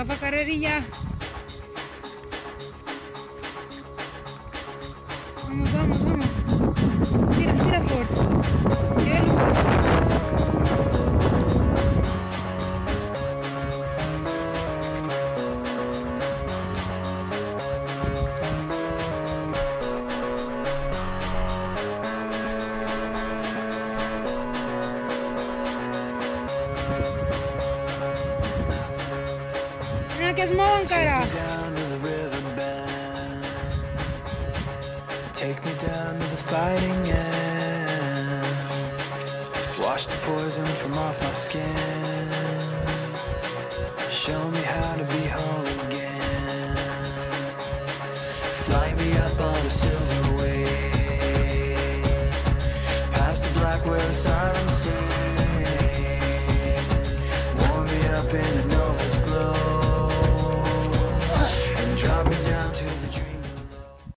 Agafa carrerilla. Vamos, vamos, vamos. herkes morgen, Kara. Take me down to the fighting end. Wash the poison from off my skin. Show me how to be whole again. Fly me up on a silver way. Past the black where the sirens sing. Warm me up in a to the dream.